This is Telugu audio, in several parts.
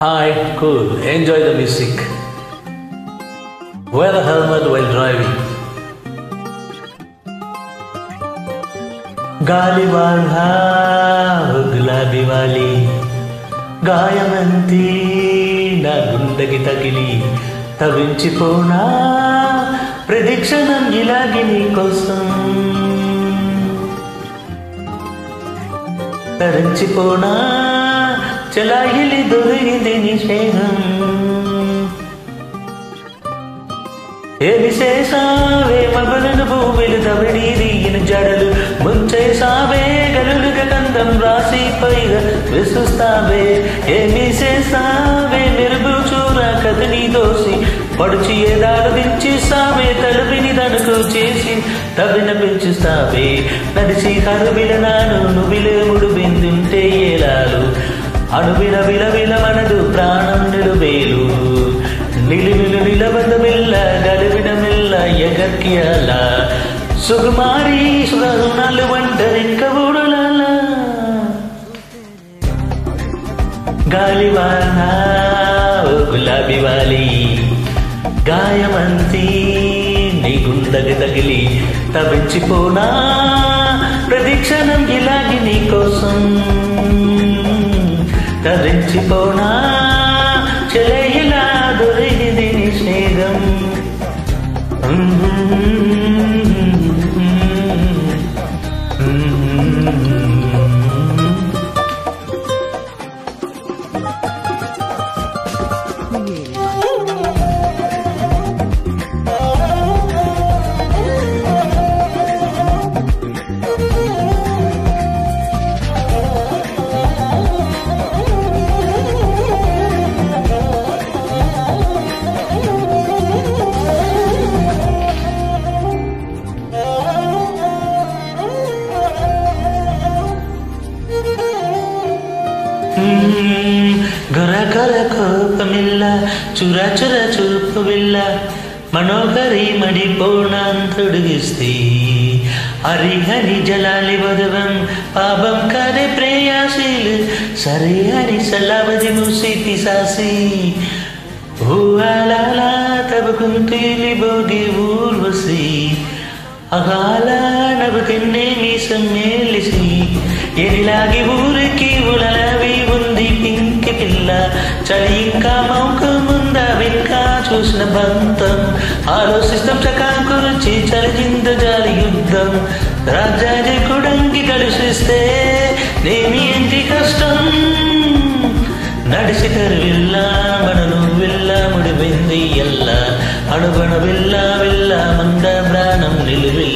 Hi, cool. Enjoy the music. Wear a helmet while driving. గాలివాళ్ళ గులాబీ వాలి గాయమంతి నా గుండెకి తగిలి తవించిపోనా ప్రదక్షిణం ఇలాగి నీకోసం తరించిపోనా చెలాయిలి దొరికింది నీ స్నేహం ఏమి చేసావే మగలను భూమిలు తవిడీదిగిన జడలు ముంచేసావే గలులుగ కందం రాసి పైగా విసుస్తావే ఏ విశేషావే మెరుగు చూర కథని దోసి పడుచి ఏదాడు దించిస్తావే తలుపిని తనకు చేసి తవిన పెంచుస్తావే నడిచి కరువిల నాను నువ్విలే ముడు బిందుంటే అణువిన విలవిల మనదు ప్రాణం నిలువేలు నిలువిలు నిలబద మెల్ల గడివిన మెల్ల ఎగక్కియాల సుకుమారి సుగరుణాలు వంటరింక ఊడలాల. గాలివాన గులాబీ వాలి. గాయమంతి నీ గుండెకి తగిలి తవించిపోనా ప్రదక్షిణం ఇలాగి నీ కోసం കരിച്ചിപ്പോണാ கர கர கோபமில்ல ಚುರ ಚುರ ಚುರುಪವಿಲ್ಲ ಮನೋಹರಿ ಮಡಿ ಪೋಣ ತೊಡಗಿಸ್ತಿ ಹರಿಹರಿ ಜಲಾಲಿ ಬದವಂ ಪಾಪಂ ಕರೆ ಪ್ರೇಯಾಶೀಲ್ ಸರಿ ಹರಿ ಸಲಾವಧಿ ಮುಸಿ ಪಿಸಾಸಿ ಹೂವಾಲಾಲ ತಬ ಕುಂತೀಲಿ ಬೋಗಿ ಊರ್ವಸಿ ಅಗಾಲಾ నవ్వుతిన్నే మీసం మేలిసి ఎనిలాగి ఊరికి ఉలలవి ఉంది పింకి పిల్ల. చలి ఇంకా మౌకముందా ఇంకా చూసిన బంతం. ఆలోచిస్తాం చకాం గురించి చలింద జాలి యుద్ధం. రాజ్యాది కుడంగి కలుషిస్తే నేమి ఎంటి కష్టం? నడిసి కరువిల్ల మనను విల్ల ముడివింది ఎల్ల. అణుగణ విల్లా విల్ల మంద ప్రాణం నిలువిల్ల.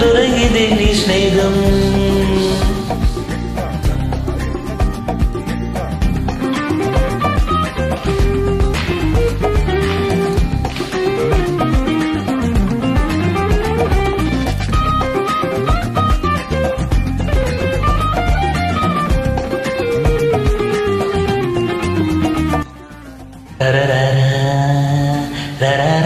దొరగిది నీ స్నేహం da da da da da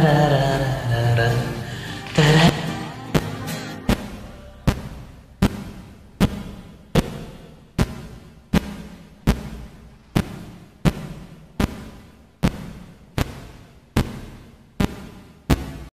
da da da